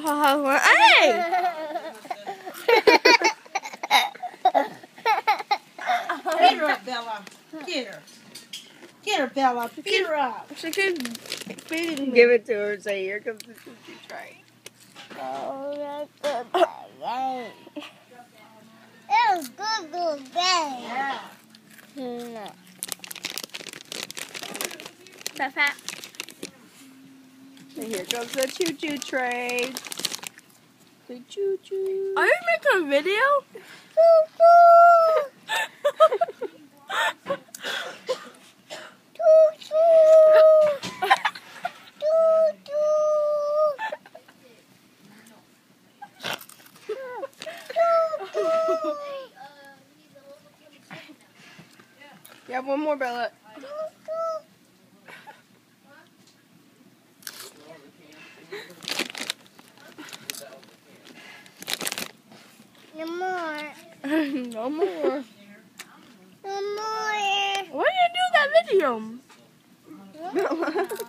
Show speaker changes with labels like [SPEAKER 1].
[SPEAKER 1] hey!
[SPEAKER 2] Get her up, Bella. Get her. Get her, Bella. Get her up.
[SPEAKER 1] She could feeding me.
[SPEAKER 3] Give it to her and say, here comes the choo-choo train.
[SPEAKER 4] Oh, that's a bad It was good, good, bad. No.
[SPEAKER 1] Fat, fat.
[SPEAKER 3] And here comes the choo-choo train. The choo-choo.
[SPEAKER 1] Are you making a video?
[SPEAKER 3] You have one more, Bella.
[SPEAKER 4] No more.
[SPEAKER 1] no more.
[SPEAKER 4] No more.
[SPEAKER 1] Why did you do that video?